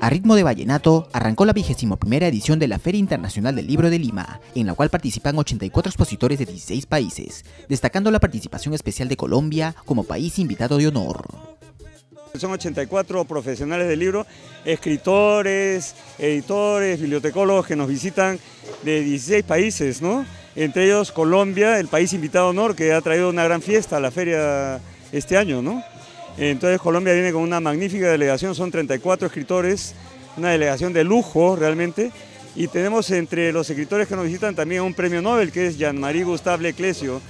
A ritmo de vallenato, arrancó la vigésimo primera edición de la Feria Internacional del Libro de Lima, en la cual participan 84 expositores de 16 países, destacando la participación especial de Colombia como país invitado de honor. Son 84 profesionales del libro, escritores, editores, bibliotecólogos que nos visitan de 16 países, ¿no? Entre ellos Colombia, el país invitado de honor, que ha traído una gran fiesta a la feria este año, ¿no? Entonces Colombia viene con una magnífica delegación, son 34 escritores, una delegación de lujo realmente, y tenemos entre los escritores que nos visitan también un premio Nobel, que es Jean-Marie Gustave Leclesio,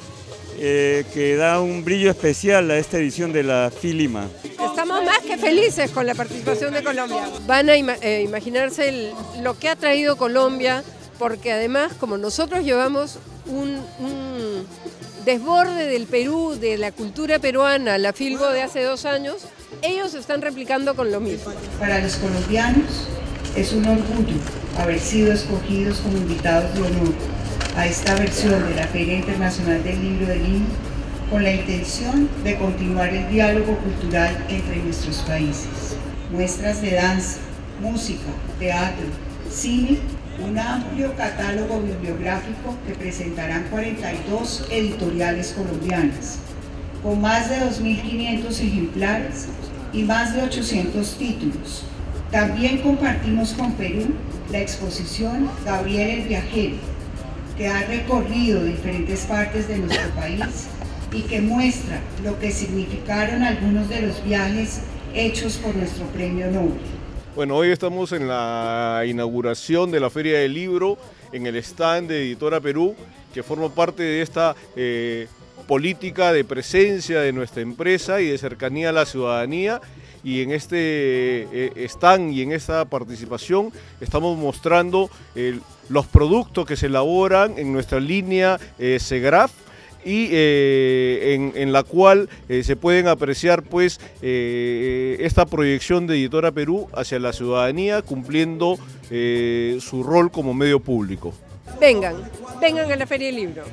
eh, que da un brillo especial a esta edición de la FILIMA. Estamos más que felices con la participación de Colombia. Van a eh, imaginarse lo que ha traído Colombia, porque además, como nosotros llevamos un desborde del Perú, de la cultura peruana, la Filbo de hace dos años, ellos están replicando con lo mismo. Para los colombianos es un orgullo haber sido escogidos como invitados de honor a esta versión de la Feria Internacional del Libro de Lima con la intención de continuar el diálogo cultural entre nuestros países. Muestras de danza, música, teatro, cine un amplio catálogo bibliográfico que presentarán 42 editoriales colombianas, con más de 2.500 ejemplares y más de 800 títulos. También compartimos con Perú la exposición Gabriel el Viajero, que ha recorrido diferentes partes de nuestro país y que muestra lo que significaron algunos de los viajes hechos por nuestro premio Nobel. Bueno, hoy estamos en la inauguración de la Feria del Libro en el stand de Editora Perú, que forma parte de esta eh, política de presencia de nuestra empresa y de cercanía a la ciudadanía. Y en este eh, stand y en esta participación estamos mostrando los productos que se elaboran en nuestra línea eh, SEGRAF y eh, en, la cual eh, se pueden apreciar pues eh, esta proyección de Editora Perú hacia la ciudadanía cumpliendo su rol como medio público. Vengan, vengan a la Feria del Libro.